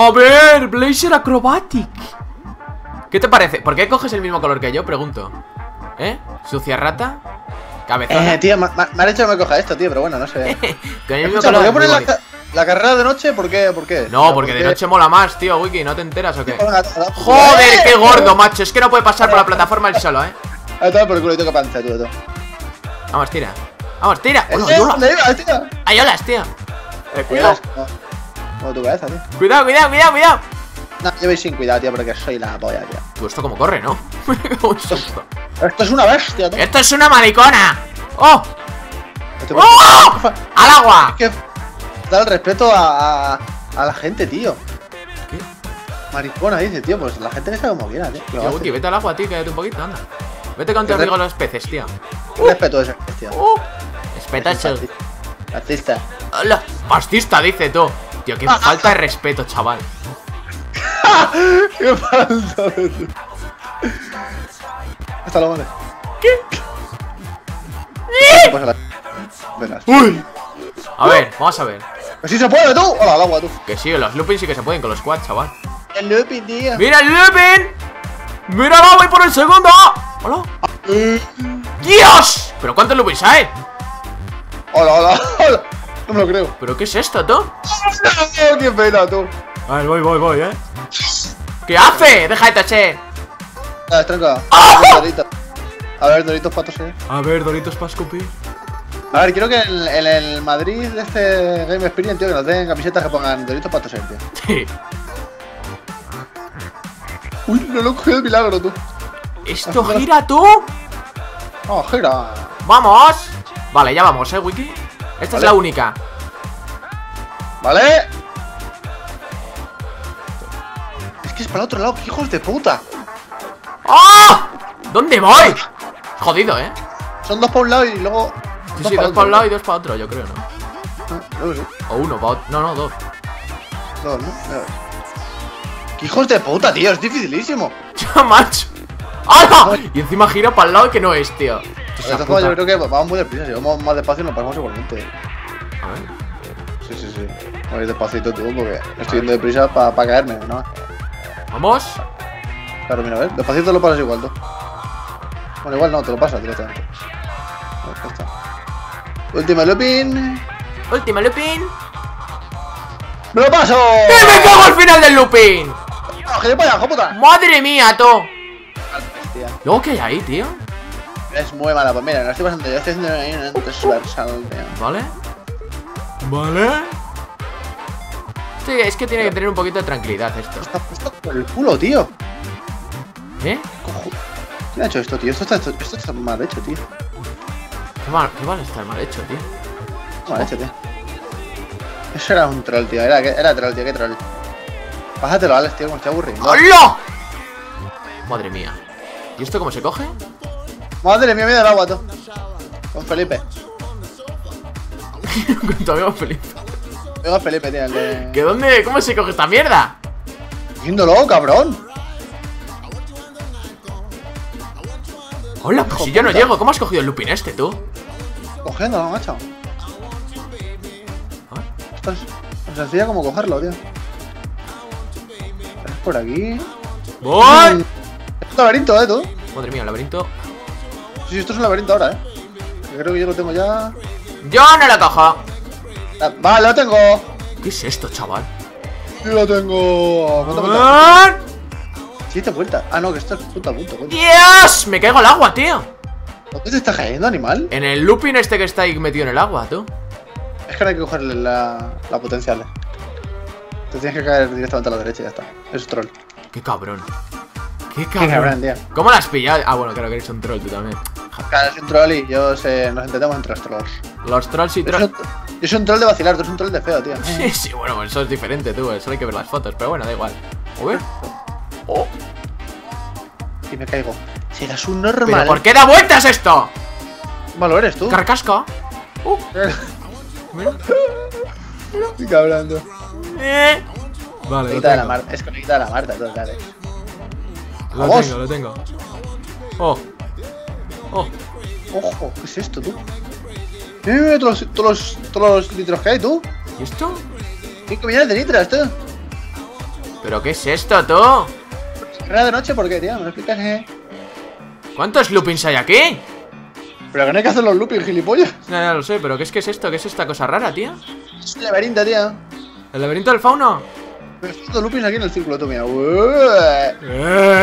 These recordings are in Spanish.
A ver, Blazer Acrobatic. ¿Qué te parece? ¿Por qué coges el mismo color que yo? Pregunto. ¿Eh? ¿Sucia rata? ¿Cabezona? Eh, tío, me, me- me han hecho que me coja esto, tío, pero bueno, no sé. Con el mismo Escucha, ¿por color. qué poner la, carrera de noche? ¿Por qué? ¿Por qué? No, porque de noche mola más, tío, Wiki, ¿no te enteras o qué? Joder, Joder, qué gordo, macho. Es que no puede pasar por la plataforma él solo, ¿eh? Ahí está por el culito que panza, tú. Vamos, tira. Vamos, tira. ¡Eh, Hola, hola. ¿Dónde ibas, tío? Ay, hola, tío. Eh, cuidado. Cuidado. Como tu cabeza, tío. Cuidado, cuidado, cuidado, cuidado. No, yo voy sin cuidado, tío, porque soy la polla, tío. Tú, esto como corre, ¿no? Un susto. Esto es una bestia, tío. ¡Esto es una maricona! ¡Oh! Esto- ¡Oh! ¡Al agua! Es que da el respeto a, a, a la gente, tío. ¿Qué? Maricona, dice, tío. Pues la gente que sabe como quiera, tío. Tío, vete al agua, tío, quédate un poquito, anda. Vete con tu amigo re- los peces, tío. Respeto a esa bestia. ¡Uh! Espetacho. Artista. ¡Hola! ¡Fascista, dice tú! Tío, qué falta de respeto, chaval. Qué falta de. Hasta lo vale. ¿Qué? ¡Uy! A ver, vamos a ver. ¡Que sí se puede, tú! ¡Hola, al agua, tú! Que sí, los loopings sí que se pueden con los quads, chaval. El Lupi, tío. ¡Mira el looping! ¡Mira la voy por el segundo! ¡Hola! ¡Dios! ¿Pero cuántos loopings hay? Hola, hola, hola. No me lo creo. ¿Pero qué es esto, tú? ¡Oh, ¡Qué pena, tú! A ver, voy, voy, voy, eh. ¿Qué hace? Deja de toser. Ah, tranca. ¡Ah! A ver, Doritos patos, eh. A ver, Doritos para escupir. A ver, quiero que en, en el Madrid de este Game Experience, tío, que nos den camisetas que pongan Doritos patos, eh, tío. Sí. Uy, no lo he cogido de milagro, tú. ¿Esto gira tú? Oh, gira. ¡Vamos! Vale, ya vamos, eh, Wiki. Esta es la única. ¿Vale? Es que es para el otro lado, qué hijos de puta. ¡Ah! ¿Dónde voy? Jodido, eh. Son dos para un lado y luego. Sí, sí, dos para un lado y dos para otro, yo creo, ¿no? Sí. O uno para otro. No, no, dos. Dos, ¿no? ¡Qué hijos de puta, tío! Es dificilísimo. ¡Ya, macho! ¡Hala! Y encima gira para el lado que no es, tío. De Esa todas formas, yo creo que vamos muy deprisa. Si vamos más despacio, nos pasamos igualmente. A ver. Sí, sí, sí. Ir despacito tú, porque estoy yendo deprisa para caerme, ¿no? Vamos. Claro, mira, a ver. Despacito lo pasas igual, tú. Bueno, igual no, te lo pasas directamente. A ver, ya está. Última looping. Última looping. ¡Me lo paso! ¡Y me cago al final del looping! ¡Madre mía, tú! ¿Luego qué hay ahí, tío? Es muy mala, pues mira, no estoy pasando yo, estoy haciendo ahí un transversal, tío. ¿Vale? ¿Vale? Sí, es que tiene que tener un poquito de tranquilidad esto. Está puesto por el culo, tío. ¿Eh? Cojo- ¿Quién ha hecho esto, tío? Esto está, esto, esto está mal hecho, tío. Qué mal, qué mal está mal hecho, tío. Mal hecho, tío. Eso era un troll, tío. Era, era troll, tío, qué troll. Pásatelo, Alex, tío, como estoy aburrido. ¡Hola! Madre mía. ¿Y esto cómo se coge? Madre mía, mira el agua, tú. Con Felipe. Con tu amigo Felipe. Venga, Felipe, tío, de. ¿Que dónde? ¿Cómo se coge esta mierda? Haciéndolo, cabrón. Hola, pues si yo no llego. ¿Cómo has cogido el looping este, tú? Cogiéndolo, macho. Ah, Esto es tan sencilla como cogerlo, tío. Es por aquí. ¡Voy! Es un laberinto, eh, tú. Madre mía, el laberinto. Sí, sí, esto es un laberinto ahora, eh. Yo creo que yo lo tengo ya. ¡Yo no lo cojo! Ah, Vale, lo tengo. ¿Qué es esto, chaval? Yo lo tengo. ¿Cuánto? ¡Ah! Siete vueltas. Ah, no, que esto es punto a punto. coño. ¡Dios! Me caigo al agua, tío. ¿Por qué te está cayendo, animal? En el looping este que está ahí metido en el agua, tú. Es que ahora hay que cogerle la, la potencial. Te tienes que caer directamente a la derecha y ya está. Es troll. Qué cabrón. Qué Qué cabrón. cabrón, tío. ¿Cómo la has pillado? Ah, bueno, creo que eres un troll tú también. Claro, es un troll y yo sé, nos entendemos entre los trolls. Los trolls y trolls. un- yo soy un troll de vacilar, tú eres un troll de feo, tío. Sí, sí, bueno, eso es diferente, tú. Eso hay que ver las fotos, pero bueno, da igual. A ver. Oh, Y me caigo. Serás un ¿Pero normal. por qué da vueltas esto? malo eres tú? Carcasca. Uh, mira. Cabrón, tú. Eh. Vale, lo de la tengo. Marta. Es conecta de la Marta, tú, dale. Lo Vamos. tengo, lo tengo. Oh. Oh. Ojo, ¿qué es esto, tú? Mira, mira todos, todos, los, todos los litros que hay, tú. ¿Y esto? 5 millones de litros, tú. ¿Pero qué es esto, tú? ¿Era de noche por qué, tío? ¿Me lo explicas, eh? ¿Cuántos loopings hay aquí? Pero que no hay que hacer los loopings, gilipollas. Ya, ya lo sé, pero ¿qué es, qué es esto? ¿Qué es esta cosa rara, tía? Es un laberinto, tío. ¿El laberinto del fauno? Me faltan loopings aquí en el círculo, tú, mira. Ué. Eh.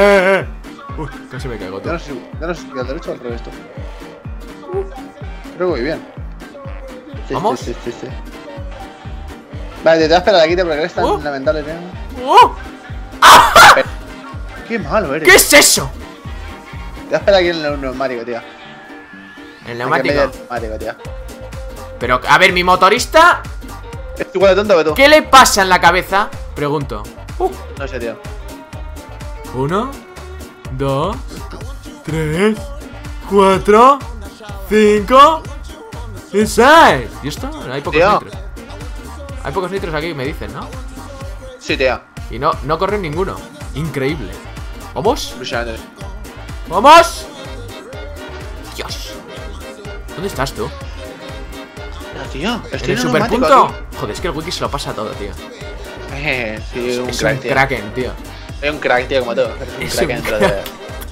Uy, casi me no sé si al derecho o al revés, tú. Creo que voy bien. Sí, ¿Vamos? Sí, sí, sí. Vale, te voy a esperar aquí, porque eres tan Oh. lamentable, tío. ¡Oh! Qué malo eres. ¿Qué es eso? Te voy a esperar aquí en el neumático, tío. El Aquí en neumático. neumático, tío. Pero, a ver, mi motorista, Es igual de tonto que tú. ¿qué le pasa en la cabeza? Pregunto. Uh, No sé, tío. uno, dos, tres, cuatro, cinco y seis. ¿Y esto? Hay pocos Tío. nitros. Hay pocos nitros aquí, me dicen, ¿no? Sí, tío. Y no, no corren ninguno. Increíble. ¿Vamos? ¡Vamos! Dios. ¿Dónde estás tú? Pero, tío, ¿En estoy el en neumático superpunto? Joder, es que el wiki se lo pasa todo, tío. Eh, sí, un es crack, un tío. kraken, tío. Soy un crack, tío, como tú. Eres un Es crack dentro de,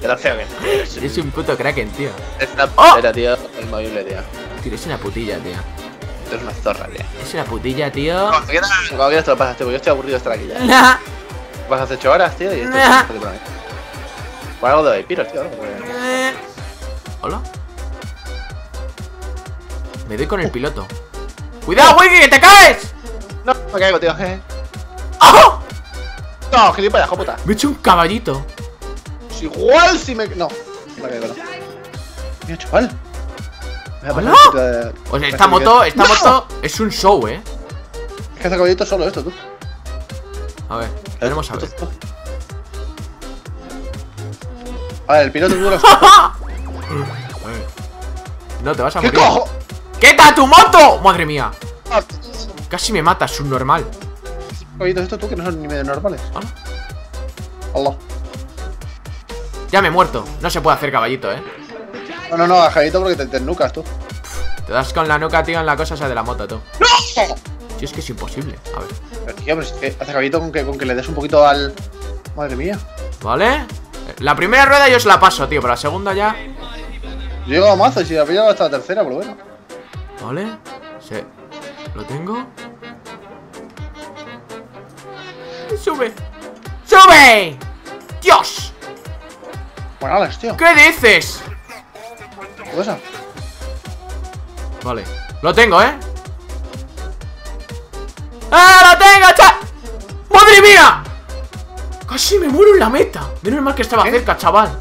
de lo feo que eres. Es un puto kraken, tío. Es una ¡Oh! putera, tío. Inmovible, tío. Tío, es una putilla, tío. Tú eres una zorra, tío. Es una putilla, tío. Cuando quieras, cuando quieras te lo pasas, tío. porque Yo estoy aburrido de estar aquí ya. Nah, Vas hace 8 horas, tío, y esto Nah. es por algo de vampiros, tío. eh. Hola. Me doy con el piloto. ¡Cuidado, wiki, que te caes! No, me caigo, tío. No, gilipollas, puta. Me he hecho un caballito. Es igual si me. No, me caigo, no. Mira, chaval. Me voy a pasar Hola. un poquito de- O sea, esta moto, esta ¡No! moto es un show, eh. Es que hace caballito solo esto, tú. A ver, tenemos a ver. A ver, el piloto lo No, te vas a ¿Qué morir. cojo? ¡Quita tu moto! ¡Madre mía! Ah, Casi me matas, subnormal. Caballitos estos tú que no son ni medio normales. Hola. Allah. Ya me he muerto. No se puede hacer caballito, eh. No, no, no, a caballito porque te, te nucas tú. Te das con la nuca, tío, en la cosa esa de la moto, tú. ¡No! Si es que es imposible. A ver. Pero, tío, pero es que hace caballito con que, con que le des un poquito al. Madre mía. ¿Vale? La primera rueda yo se la paso, tío, pero la segunda ya. Llegado a mazo y si había llegado hasta la tercera, por lo bueno. ¿Vale? Sí. ¿Lo tengo? ¡Sube! ¡Sube! ¡Dios! Bueno, Alex, tío. ¿Qué dices? ¿Qué pasa? Vale. Lo tengo, ¿eh? ¡Ah, lo tengo, cha! ¡Madre mía! Casi me muero en la meta. Menos mal que estaba cerca, chaval.